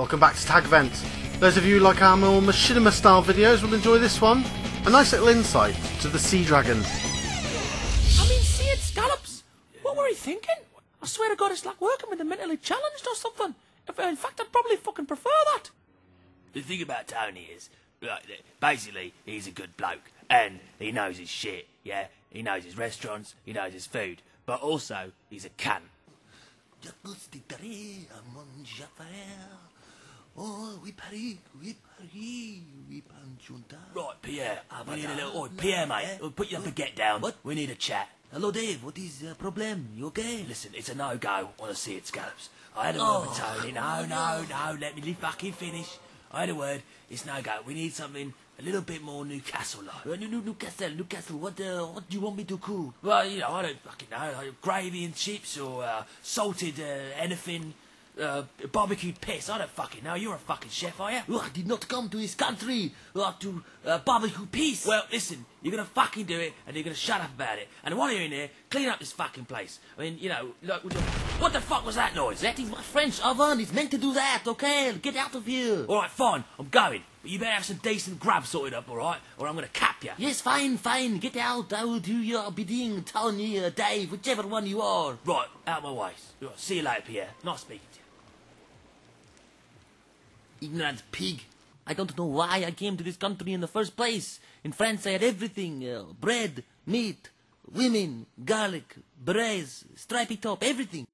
Welcome back to TAGVent. Those of you who like our more machinima style videos will enjoy this one. A nice little insight to the Sea Dragon. I mean, seeing scallops. What were he thinking? I swear to God, it's like working with the mentally challenged or something. If, in fact, I'd probably fucking prefer that. The thing about Tony is, like, basically, he's a good bloke and he knows his shit. Yeah, he knows his restaurants, he knows his food, but also he's a cunt. Oh, Paris, Paris, Panchunta. Right, Pierre, Ah, we need a little. uh, Oi, Pierre, mate, uh, put your baguette down. what? We need a chat. Hello, Dave. What is the problem? You okay? Listen, it's a no-go on the sea at scallops. I had a word with Oh. Tony. No, no, no, let me fucking finish. I had a word. It's no-go. We need something a little bit more Newcastle-like. Uh, New- New- Newcastle, Newcastle. What, uh, what do you want me to cook? Well, you know, I don't fucking know. Like gravy and chips or uh, salted uh, anything, uh, barbecued piss. I don't fucking know. You're a fucking chef, are you? Oh, I did not come to this country uh, to uh, barbecue peace. Well, listen, you're gonna fucking do it, and you're gonna shut up about it. And while you're in there, clean up this fucking place. I mean, you know, like, what the fuck was that noise? that is my French oven. It's meant to do that, okay? Get out of here. All right, fine, I'm going. But you better have some decent grub sorted up, all right? Or I'm gonna cap you. Yes, fine, fine. Get out. I will do your bidding, Tony, uh, Dave, whichever one you are. Right, out my way. Right, see you later, Pierre. Nice speaking to you. Ignorant pig. I don't know why I came to this country in the first place. In France, I had everything uh, bread, meat, women, garlic, berets, stripy top, everything.